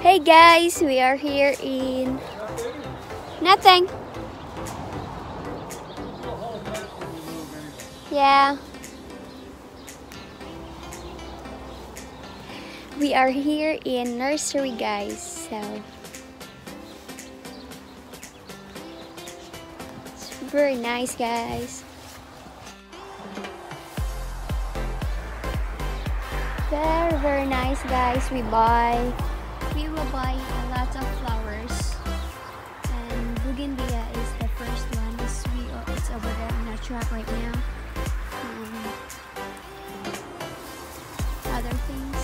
Hey guys, we are here in nothing. Yeah. We are here in nursery guys, so it's very nice guys. Very very nice guys. We buy we will buy a lot of flowers. And bougainvillea is the first one. It's, we, it's over there in our truck right now. Um, other things.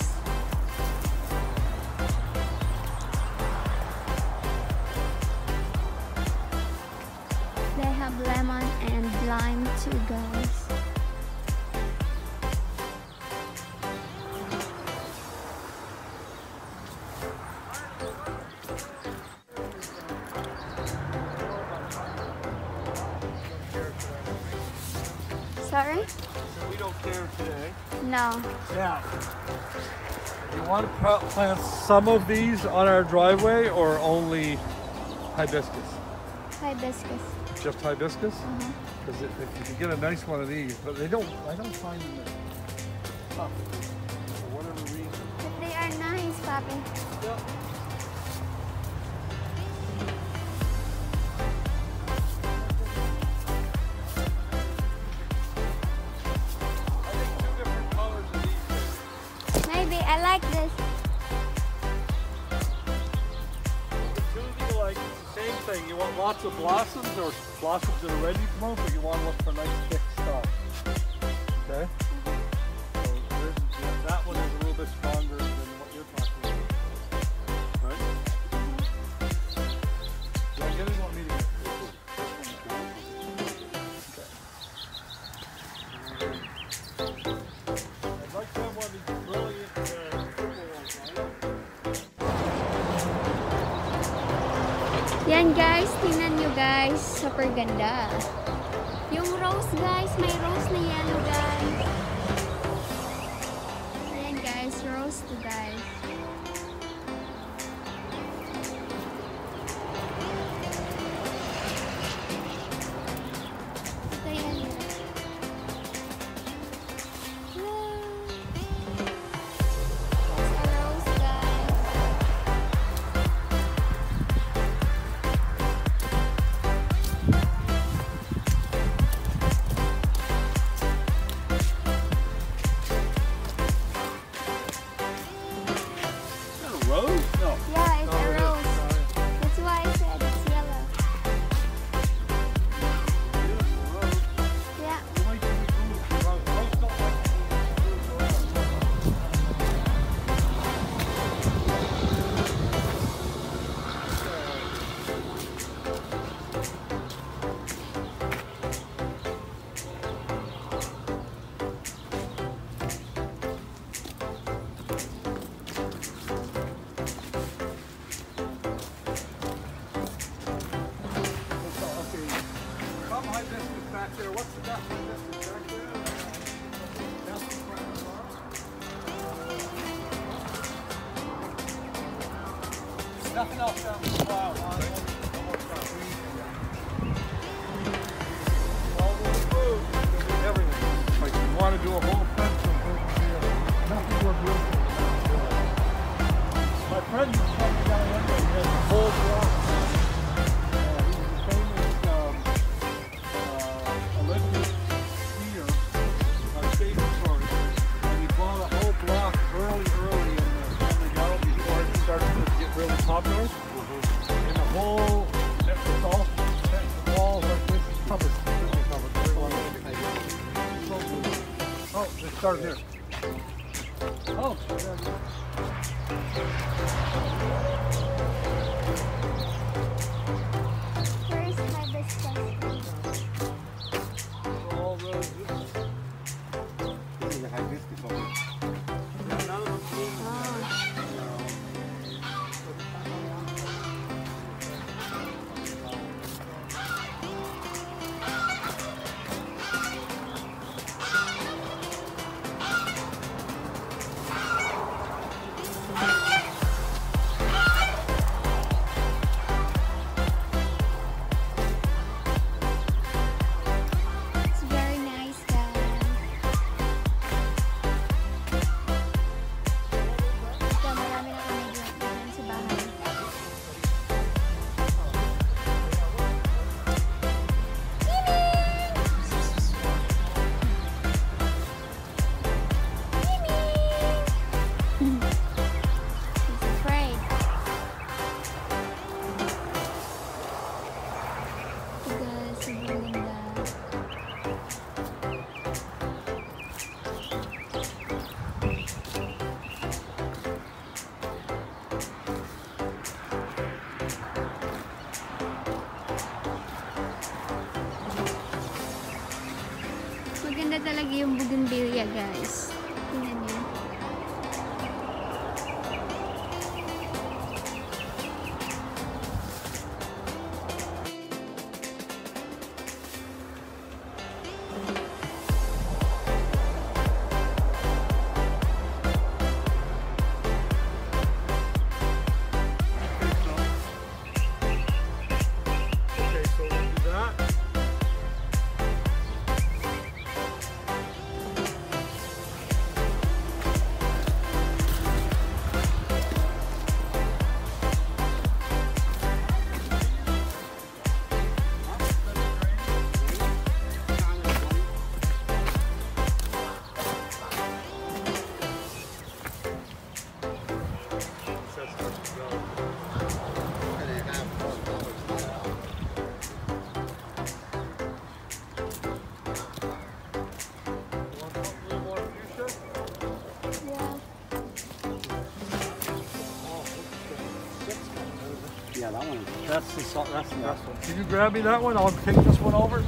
They have lemon and lime too, guys. Sorry? We don't care today. No. Now, you want to plant some of these on our driveway or only hibiscus? Hibiscus. Just hibiscus? Mhm. Because if if you get a nice one of these, but they don't, I don't find them tough for whatever reason. But they are nice, Papi. Yeah. You want lots of blossoms or blossoms that are ready to out, but you want to look for nice thick stuff. Okay? So yeah, that one is a little bit stronger I Yan guys, tingnan nyo guys. Super ganda. Yung rose guys, may rose na yellow guys. Ayan guys, rose to guys. Nothing really popular. Mm-hmm. And the whole, like this, covered, completely covered. Oh, here. Oh, Talaga yung bougainvillea, guys. That one. That's the, that's the best one. Can you grab me that one? I'll take this one over.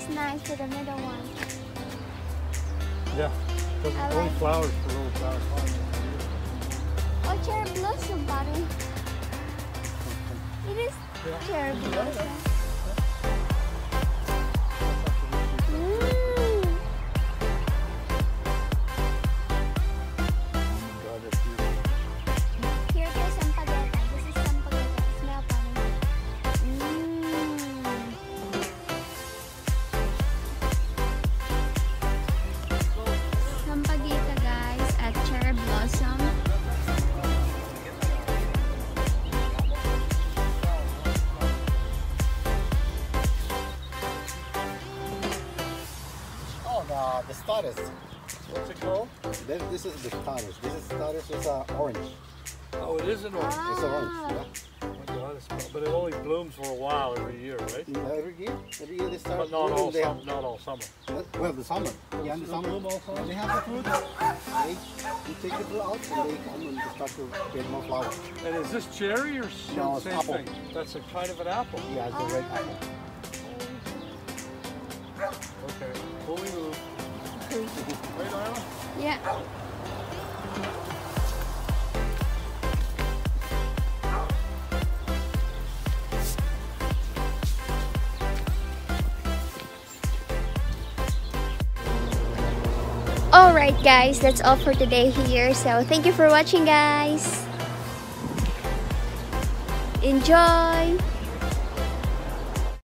Is nice for the middle one. Yeah. Because I little like- flowers for little flowers. Oh, cherry blossom, Bobby. It is Yeah. cherry blossom. Oh, the, citrus. What's it called? This, this is the citrus. This is citrus is uh, orange. Oh, it is an orange. It's orange. Ah. Yeah. Oh my God, it's, but it only blooms for a while every year, right? Uh, Every year, every year they start. But not all, sum, not all summer. have, well, the summer. Yeah, in the summer. bloom? They have the fruit. They, you take the fruit out and they come and they start to get more flowers. And is this cherry or No, same apple. thing? That's a kind of an apple. Yeah, it's a red apple. Yeah. Alright guys, that's all for today here. So thank you for watching guys. Enjoy!